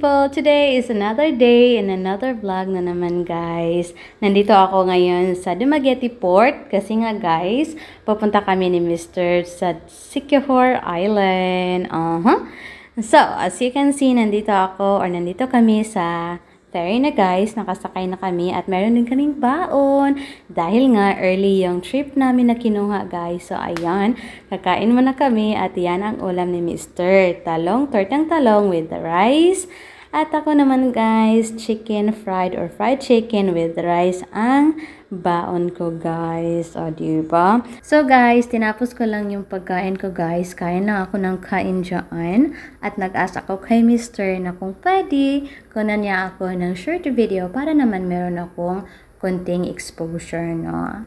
people! Today is another day and another vlog na naman guys. Nandito ako ngayon sa Dumaguete Port kasi nga guys, papunta kami ni Mr. sa Siquijor Island. Uh-huh. So, as you can see, nandito ako or nandito kami sa ferry na guys, nakasakay na kami at meron din kaming baon. Dahil nga early yung trip namin na kinuha guys. So ayan, kakain muna kami at yan ang ulam ni Mr. Talong, tortang talong with the rice. At ako naman guys, chicken fried or fried chicken with rice ang baon ko guys. O, diba? So guys, tinapos ko lang yung pagkain ko guys. Kain lang ako ng kain dyan. At nag-ask ako kay Mr. na kung pwede, kunan niya ako ng short video para naman meron akong konting exposure, no?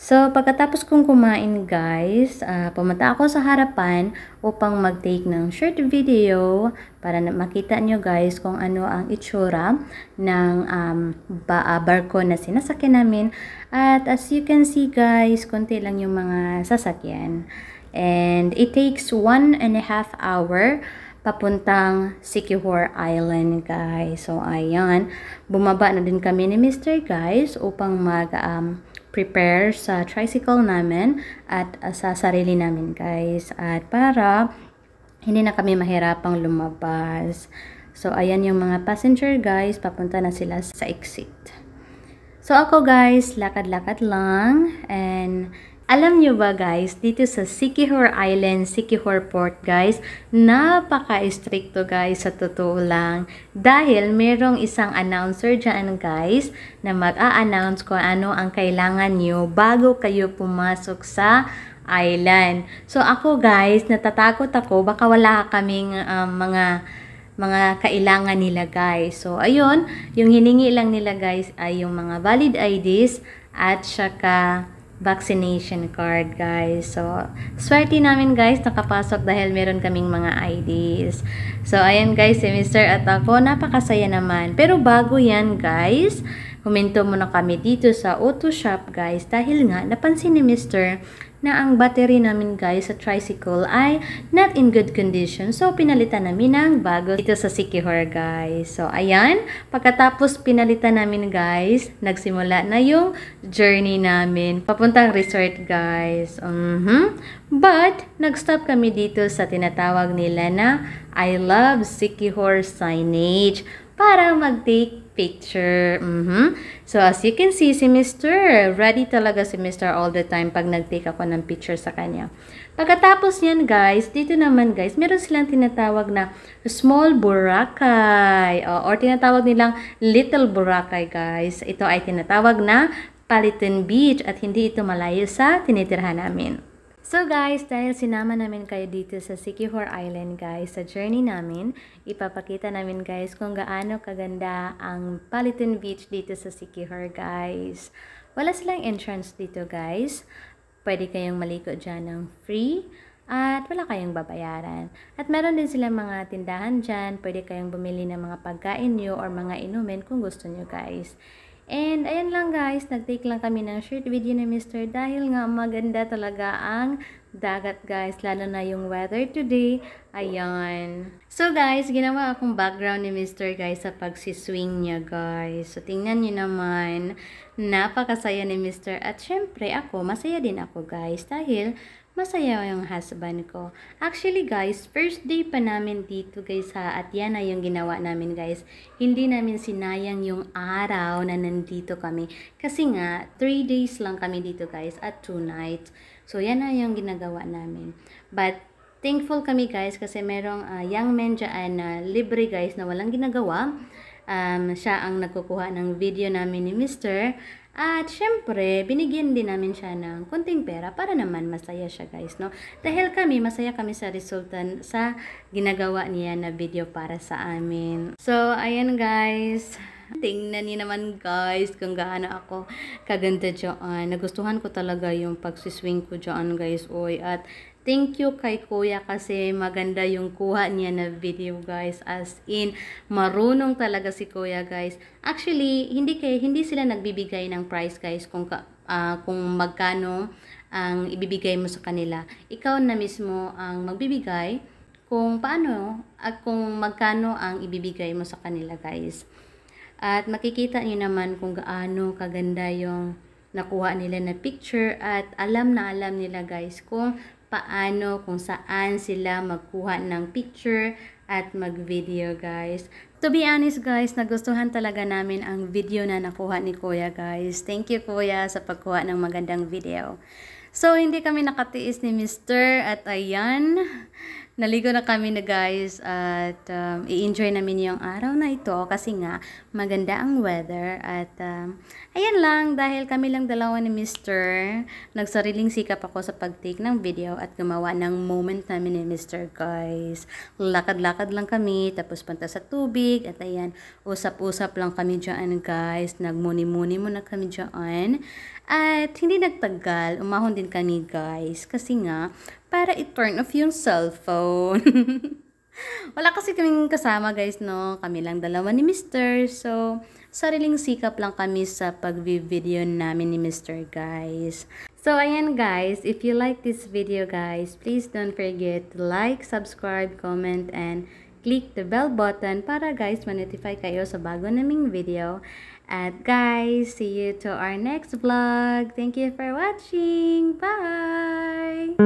So, pagkatapos kong kumain guys, uh, pumunta ako sa harapan upang mag-take ng short video para makita nyo guys kung ano ang itsura ng um, ba uh, barko na sinasakyan namin. At as you can see guys, konti lang yung mga sasakyan. And it takes one and a half hour papuntang Siquijor Island, guys. So, ayan. Bumaba na din kami ni Mr. Guys upang mag um, prepare sa tricycle namin at uh, sa sarili namin guys. At para hindi na kami mahirapang lumabas. So, ayan yung mga passenger guys. Papunta na sila sa exit. So, ako guys, lakad-lakad lang. And alam nyo ba guys, dito sa Siquijor Island, Siquijor Port guys, napaka-stricto guys sa totoo lang. Dahil merong isang announcer dyan guys, na mag-a-announce kung ano ang kailangan nyo bago kayo pumasok sa island. So ako guys, natatakot ako, baka wala kaming um, mga mga kailangan nila guys. So ayun, yung hiningi lang nila guys ay yung mga valid IDs at saka vaccination card, guys. So, swerte namin, guys, nakapasok dahil meron kaming mga IDs. So, ayan, guys, si Mr. at ako, napakasaya naman. Pero bago yan, guys, huminto muna kami dito sa auto shop, guys, dahil nga, napansin ni Mr na ang battery namin guys sa tricycle ay not in good condition. So, pinalitan namin ng bago dito sa Sikihor guys. So, ayan. Pagkatapos pinalitan namin guys, nagsimula na yung journey namin. Papuntang resort guys. Mm -hmm. But, nag-stop kami dito sa tinatawag nila na I love Sikihor signage para mag-take picture. Mm -hmm. So, as you can see, si Mr. Ready talaga si Mr. all the time pag nag-take ako ng picture sa kanya. Pagkatapos yan, guys, dito naman, guys, meron silang tinatawag na small Boracay. O, or tinatawag nilang little Boracay, guys. Ito ay tinatawag na Paliton Beach at hindi ito malayo sa tinitirhan namin. So guys, dahil sinama namin kayo dito sa Siquijor Island guys, sa journey namin, ipapakita namin guys kung gaano kaganda ang Paliton Beach dito sa Siquijor guys. Wala silang entrance dito guys. Pwede kayong maliko dyan ng free at wala kayong babayaran. At meron din silang mga tindahan dyan, pwede kayong bumili ng mga pagkain nyo or mga inumin kung gusto nyo guys. And ayan lang guys, nag-take lang kami ng short video ni Mr. dahil nga maganda talaga ang dagat guys, lalo na yung weather today. Ayan. So guys, ginawa akong background ni Mr. guys sa pagsiswing niya guys. So tingnan niyo naman, napakasaya ni Mr. At syempre ako, masaya din ako guys dahil masaya yung husband ko. Actually guys, first day pa namin dito guys ha, at yan na yung ginawa namin guys. Hindi namin sinayang yung araw na nandito kami. Kasi nga, 3 days lang kami dito guys at 2 nights. So yan na yung ginagawa namin. But thankful kami guys kasi merong uh, young men dyan na libre guys na walang ginagawa. Um, siya ang nagkukuha ng video namin ni Mr. At syempre, binigyan din namin siya ng konting pera para naman masaya siya guys, no? Dahil kami, masaya kami sa resulta sa ginagawa niya na video para sa amin. So, ayan guys. Tingnan niyo naman guys kung gaano ako kaganda dyan. Nagustuhan ko talaga yung pagsiswing ko dyan guys. Oy. At Thank you kay Kuya kasi maganda yung kuha niya na video guys. As in, marunong talaga si Kuya guys. Actually, hindi kay hindi sila nagbibigay ng price guys kung uh, kung magkano ang ibibigay mo sa kanila. Ikaw na mismo ang magbibigay kung paano at kung magkano ang ibibigay mo sa kanila guys. At makikita niyo naman kung gaano kaganda yung nakuha nila na picture at alam na alam nila guys kung paano, kung saan sila magkuha ng picture at mag-video guys. To be honest guys, nagustuhan talaga namin ang video na nakuha ni Kuya guys. Thank you Kuya sa pagkuha ng magandang video. So, hindi kami nakatiis ni Mr. At ayan, naligo na kami na guys at um, i-enjoy namin yung araw na ito kasi nga maganda ang weather at um, ayan lang dahil kami lang dalawa ni Mr. Nagsariling sikap ako sa pag-take ng video at gumawa ng moment namin ni Mr. guys. Lakad-lakad lang kami tapos punta sa tubig at ayan, usap-usap lang kami dyan guys. Nagmuni-muni muna kami dyan. At hindi nagtagal, umahon din kami guys kasi nga para i-turn off yung cellphone. Wala kasi kaming kasama guys no, kami lang dalawa ni Mr. So, sariling sikap lang kami sa pag-video namin ni Mr. guys. So, ayan guys, if you like this video guys, please don't forget to like, subscribe, comment, and click the bell button para guys ma-notify kayo sa bago naming video. At guys, see you to our next vlog. Thank you for watching. Bye!